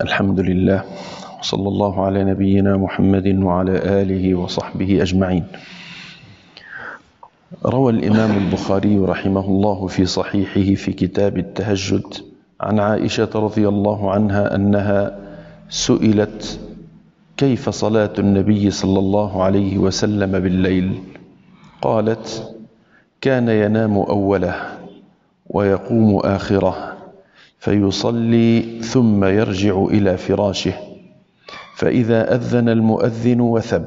الحمد لله وصلى الله على نبينا محمد وعلى آله وصحبه أجمعين. روى الإمام البخاري رحمه الله في صحيحه في كتاب التهجد عن عائشة رضي الله عنها أنها سئلت كيف صلاة النبي صلى الله عليه وسلم بالليل؟ قالت كان ينام أوله ويقوم آخره. فيصلي ثم يرجع إلى فراشه. فإذا أذن المؤذن وثب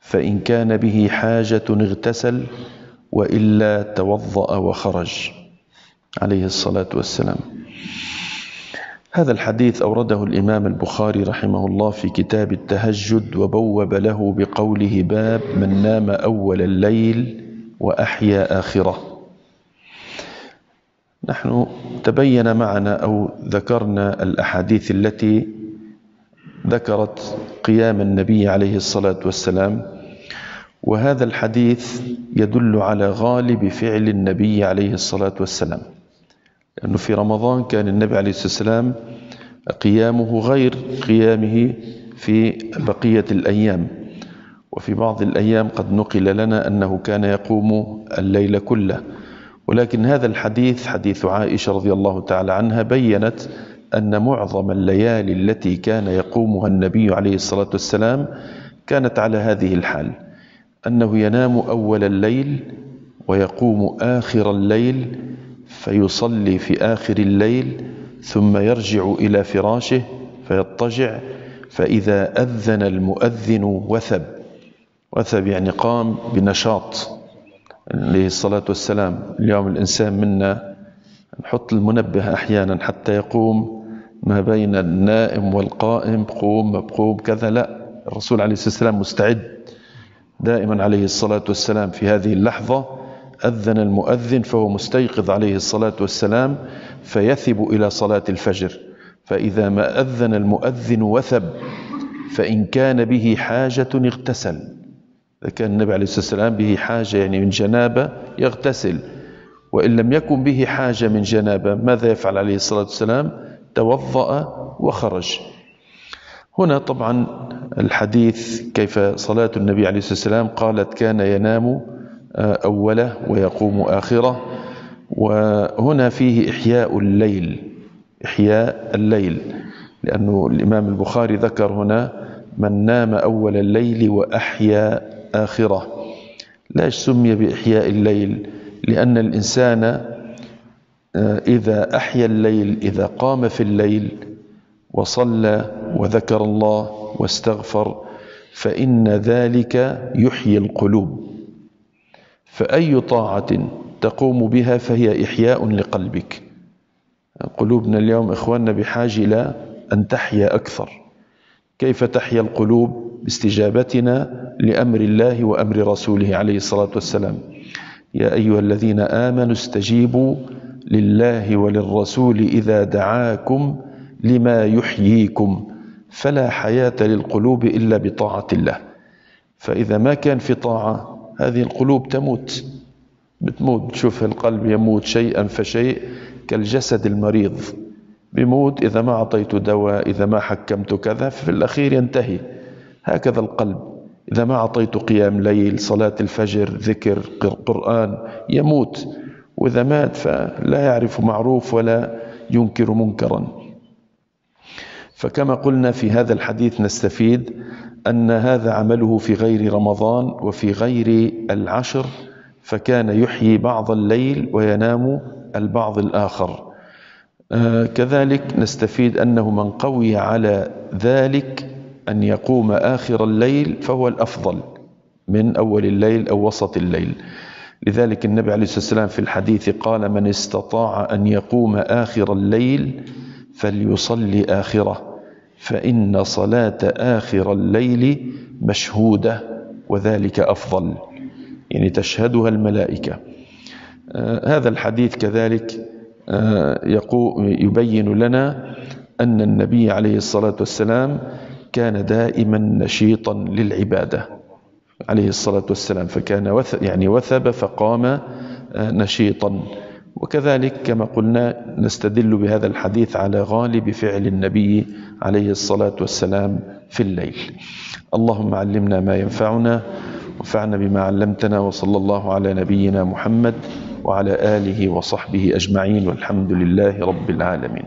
فإن كان به حاجة اغتسل وإلا توضأ وخرج. عليه الصلاة والسلام. هذا الحديث أورده الإمام البخاري رحمه الله في كتاب التهجد وبوب له بقوله باب من نام أول الليل وأحيا آخره. نحن تبين معنا أو ذكرنا الأحاديث التي ذكرت قيام النبي عليه الصلاة والسلام وهذا الحديث يدل على غالب فعل النبي عليه الصلاة والسلام. لأنه في رمضان كان النبي عليه الصلاة والسلام قيامه غير قيامه في بقية الأيام. وفي بعض الأيام قد نقل لنا أنه كان يقوم الليل كله. ولكن هذا الحديث حديث عائشة رضي الله تعالى عنها بينت أن معظم الليالي التي كان يقومها النبي عليه الصلاة والسلام كانت على هذه الحال أنه ينام أول الليل ويقوم آخر الليل فيصلي في آخر الليل ثم يرجع إلى فراشه فيضطجع فإذا أذن المؤذن وثب وثب يعني قام بنشاط. عليه الصلاة والسلام اليوم الإنسان منا نحط المنبه أحيانا حتى يقوم ما بين النائم والقائم بقوم بقوم كذا. لا الرسول عليه الصلاة والسلام مستعد. دائما عليه الصلاة والسلام في هذه اللحظة أذن المؤذن فهو مستيقظ عليه الصلاة والسلام فيثب إلى صلاة الفجر. فإذا ما أذن المؤذن وثب فإن كان به حاجة اغتسل. كان النبي عليه الصلاة والسلام به حاجة يعني من جنابة يغتسل. وإن لم يكن به حاجة من جنابة ماذا يفعل عليه الصلاة والسلام؟ توضأ وخرج. هنا طبعا الحديث كيف صلاة النبي عليه الصلاة والسلام قالت كان ينام أوله ويقوم آخره. وهنا فيه إحياء الليل إحياء الليل لأنه الإمام البخاري ذكر هنا من نام أول الليل وأحيا آخره لاش سمي بإحياء الليل لأن الإنسان إذا أحيا الليل إذا قام في الليل وصلى وذكر الله واستغفر فإن ذلك يحيي القلوب. فأي طاعة تقوم بها فهي إحياء لقلبك. قلوبنا اليوم إخواننا بحاجة إلى أن تحيا أكثر. كيف تحيا القلوب باستجابتنا لأمر الله وأمر رسوله عليه الصلاة والسلام. يا أيها الذين آمنوا استجيبوا لله وللرسول إذا دعاكم لما يحييكم فلا حياة للقلوب إلا بطاعة الله. فإذا ما كان في طاعة هذه القلوب تموت. بتموت تشوف القلب يموت شيئا فشيء كالجسد المريض. بموت إذا ما أعطيت دواء إذا ما حكمت كذا في الأخير ينتهي. هكذا القلب. إذا ما أعطيت قيام ليل صلاة الفجر ذكر قرآن يموت. وإذا مات فلا يعرف معروف ولا ينكر منكرا. فكما قلنا في هذا الحديث نستفيد أن هذا عمله في غير رمضان وفي غير العشر فكان يحيي بعض الليل وينام البعض الآخر. كذلك نستفيد أنه من قوي على ذلك أن يقوم آخر الليل فهو الأفضل من أول الليل أو وسط الليل. لذلك النبي عليه الصلاة والسلام في الحديث قال من استطاع أن يقوم آخر الليل فليصلي آخره فإن صلاة آخر الليل مشهودة وذلك أفضل. يعني تشهدها الملائكة. آه هذا الحديث كذلك آه يبين لنا أن النبي عليه الصلاة والسلام كان دائما نشيطا للعبادة. عليه الصلاة والسلام فكان وث يعني وثب فقام نشيطا. وكذلك كما قلنا نستدل بهذا الحديث على غالب فعل النبي عليه الصلاة والسلام في الليل. اللهم علمنا ما ينفعنا وانفعنا بما علمتنا وصلى الله على نبينا محمد وعلى آله وصحبه أجمعين والحمد لله رب العالمين.